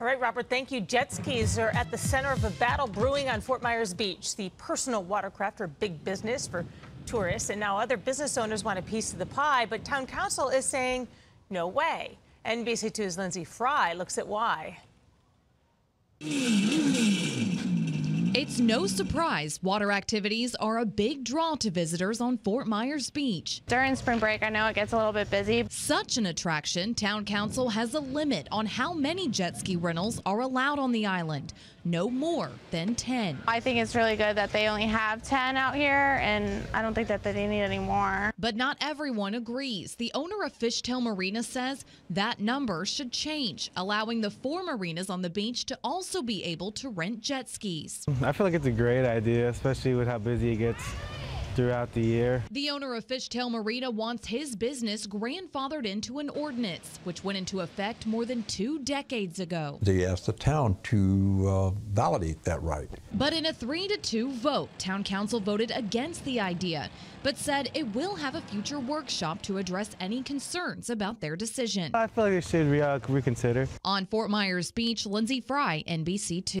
All right, Robert, thank you. Jet skis are at the center of a battle brewing on Fort Myers Beach. The personal watercraft are big business for tourists, and now other business owners want a piece of the pie, but town council is saying no way. NBC2's Lindsay Fry looks at why. It's no surprise water activities are a big draw to visitors on Fort Myers Beach. During spring break, I know it gets a little bit busy. Such an attraction, Town Council has a limit on how many jet ski rentals are allowed on the island. No more than 10. I think it's really good that they only have 10 out here, and I don't think that they need any more. But not everyone agrees. The owner of Fish-Tale Marina says that number should change, allowing the four marinas on the beach to also be able to rent jet skis. I feel like it's a great idea, especially with how busy it gets throughout the year. The owner of Fish-Tale Marina wants his business grandfathered into an ordinance, which went into effect more than two decades ago. They asked the town to uh, validate that right. But in a three to two vote, town council voted against the idea, but said it will have a future workshop to address any concerns about their decision. I feel like they should re- uh, reconsider. On Fort Myers Beach, Lindsay Fry, NBC2.